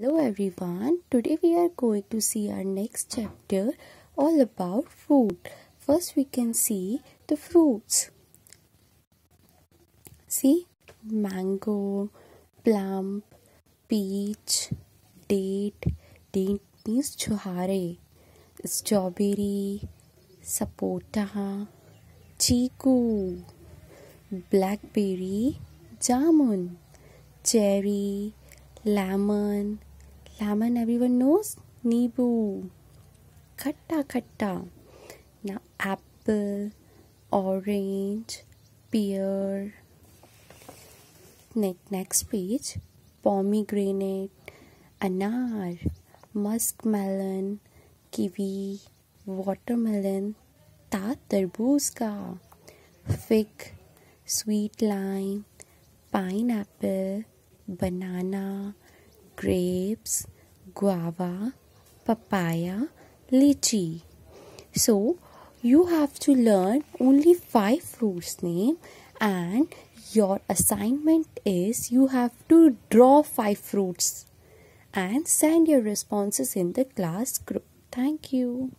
Hello everyone, today we are going to see our next chapter all about fruit. First we can see the fruits. See mango, plum, peach, date, date means chohare, strawberry, sapota, chiku, blackberry, jamun, cherry, lemon lemon everyone knows nimbu खट्टा खट्टा now apple orange pear next next page pomegranate अनार muskmelon kiwi watermelon ता तरबूज का fig sweet lime pineapple banana, grapes, guava, papaya, lychee. So you have to learn only five fruits name and your assignment is you have to draw five fruits and send your responses in the class group. Thank you.